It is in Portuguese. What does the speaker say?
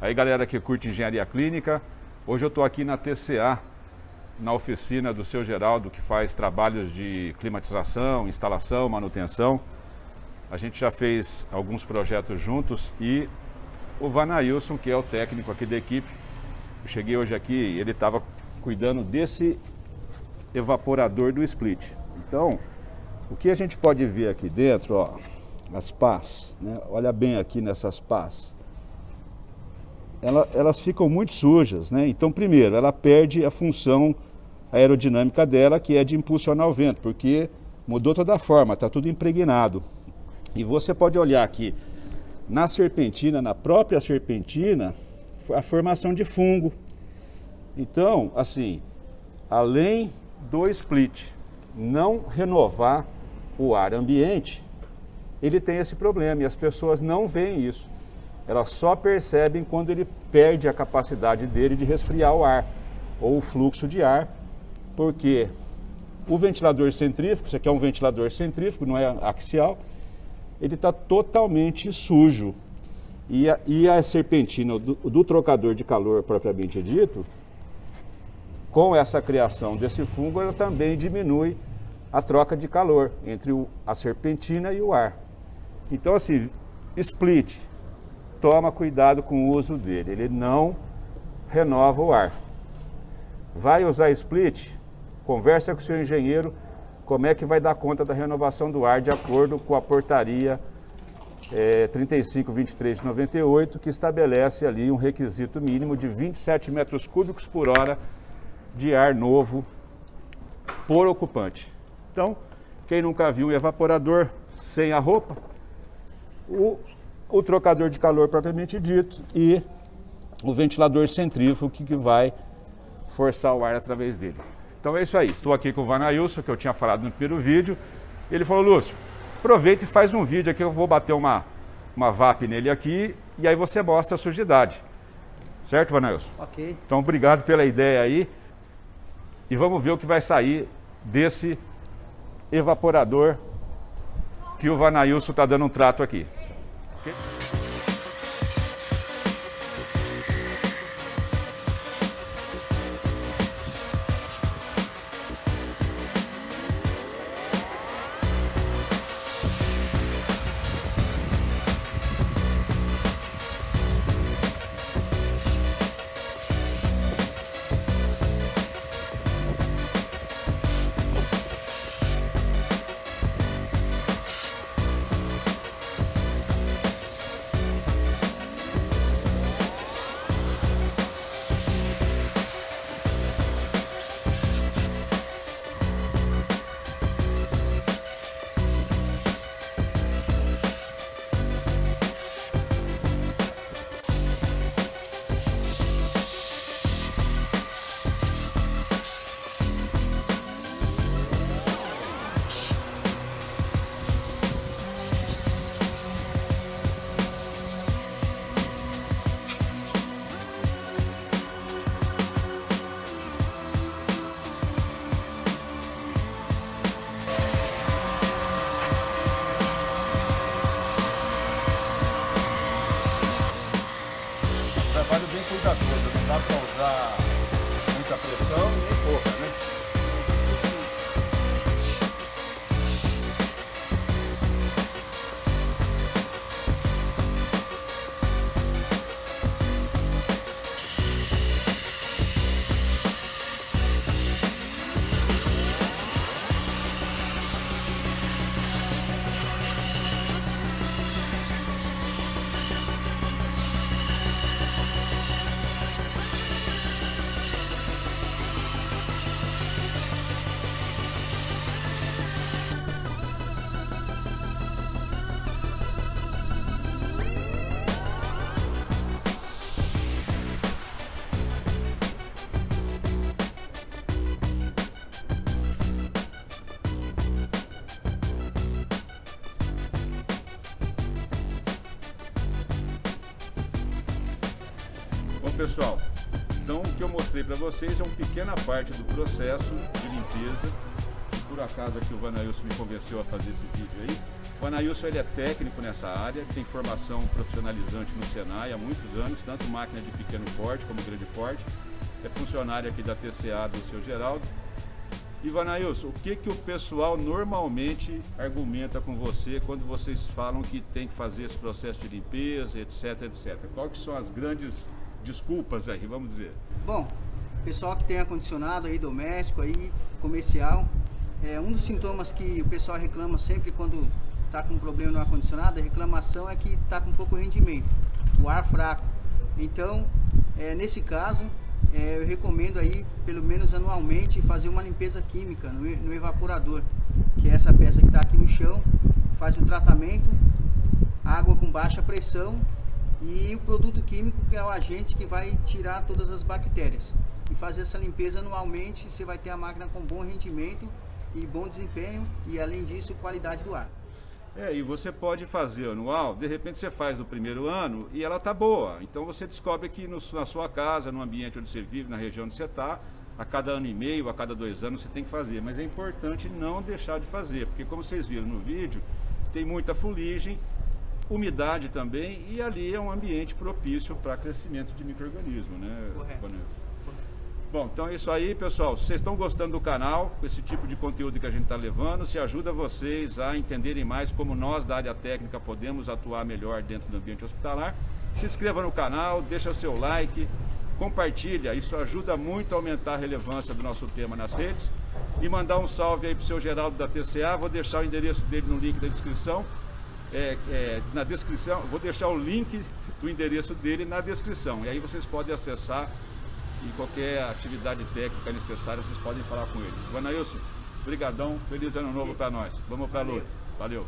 Aí galera que curte engenharia clínica, hoje eu estou aqui na TCA, na oficina do seu Geraldo, que faz trabalhos de climatização, instalação, manutenção. A gente já fez alguns projetos juntos e o Vanailson, que é o técnico aqui da equipe, eu cheguei hoje aqui ele estava cuidando desse evaporador do split. Então, o que a gente pode ver aqui dentro, ó, as pás, né? olha bem aqui nessas pás, ela, elas ficam muito sujas, né? Então, primeiro, ela perde a função aerodinâmica dela, que é de impulsionar o vento, porque mudou toda a forma, está tudo impregnado. E você pode olhar aqui na serpentina, na própria serpentina, a formação de fungo. Então, assim, além do split não renovar o ar ambiente, ele tem esse problema e as pessoas não veem isso. Elas só percebem quando ele perde a capacidade dele de resfriar o ar ou o fluxo de ar, porque o ventilador centrífugo, isso aqui é um ventilador centrífugo, não é axial, ele está totalmente sujo. E a, e a serpentina do, do, trocador de calor propriamente dito, com essa criação desse fungo, ela também diminui a troca de calor entre o, a serpentina e o ar. Então, assim, split, toma cuidado com o uso dele, ele não renova o ar. Vai usar split? Conversa com o seu engenheiro como é que vai dar conta da renovação do ar de acordo com a portaria é, 3523 de 98, que estabelece ali um requisito mínimo de 27 metros cúbicos por hora de ar novo por ocupante. Então, quem nunca viu um evaporador sem a roupa, o, o trocador de calor propriamente dito e o ventilador centrífugo que, que vai forçar o ar através dele. Então é isso aí. Estou aqui com o Vanailson, que eu tinha falado no primeiro vídeo. Ele falou, Lúcio, aproveita e faz um vídeo aqui, eu vou bater uma, uma VAP nele aqui e aí você mostra a sujidade. Certo, Vanailson? Ok. Então, obrigado pela ideia aí. E vamos ver o que vai sair desse evaporador que o Vanailson está dando um trato aqui. markets. Dá para usar muita pressão nem pouca, né? pessoal, então o que eu mostrei para vocês é uma pequena parte do processo de limpeza. Por acaso aqui o Vanailson me convenceu a fazer esse vídeo aí. O Anailson ele é técnico nessa área, tem formação profissionalizante no Senai há muitos anos, tanto máquina de pequeno porte como grande porte. É funcionário aqui da TCA do seu Geraldo. E Vanailson, o que, que o pessoal normalmente argumenta com você quando vocês falam que tem que fazer esse processo de limpeza, etc, etc? Quais que são as grandes desculpas aí, vamos dizer? Bom, pessoal que tem ar-condicionado aí, doméstico aí, comercial, é, um dos sintomas que o pessoal reclama sempre quando está com problema no ar-condicionado, a reclamação é que está com pouco rendimento, o ar fraco. Então, é, nesse caso, é, eu recomendo aí, pelo menos anualmente, fazer uma limpeza química no, no evaporador, que é essa peça que está aqui no chão, faz o tratamento, água com baixa pressão e o produto químico que é o agente que vai tirar todas as bactérias. E fazer essa limpeza anualmente, você vai ter a máquina com bom rendimento e bom desempenho e além disso, qualidade do ar. É, e você pode fazer anual, de repente você faz no primeiro ano e ela tá boa. Então você descobre que no, na sua casa, no ambiente onde você vive, na região onde você está, a cada ano e meio, a cada dois anos você tem que fazer. Mas é importante não deixar de fazer, porque como vocês viram no vídeo, tem muita fuligem, umidade também, e ali é um ambiente propício para crescimento de micro-organismo, né? Correto. Bom, então é isso aí, pessoal. Se vocês estão gostando do canal, com esse tipo de conteúdo que a gente está levando, se ajuda vocês a entenderem mais como nós da área técnica podemos atuar melhor dentro do ambiente hospitalar. Se inscreva no canal, deixa o seu like, compartilha, isso ajuda muito a aumentar a relevância do nosso tema nas redes. E mandar um salve aí para o seu Geraldo da TCA, vou deixar o endereço dele no link da descrição. É, é, na descrição, vou deixar o link do endereço dele na descrição. E aí vocês podem acessar e qualquer atividade técnica necessária, vocês podem falar com eles. Vanailson, brigadão, feliz ano novo para nós. Vamos para a luta. Valeu.